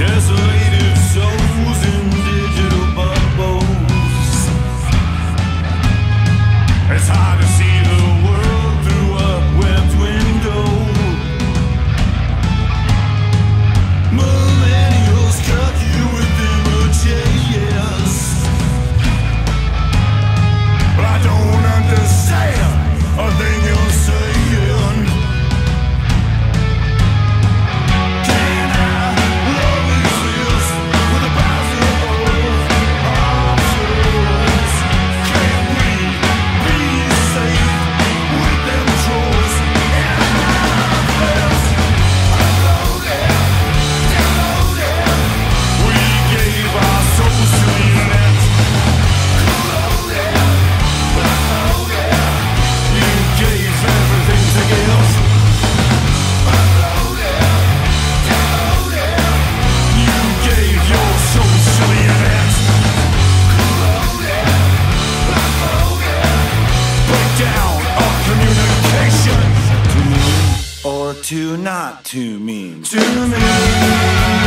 Desolate. Too not too mean. To me,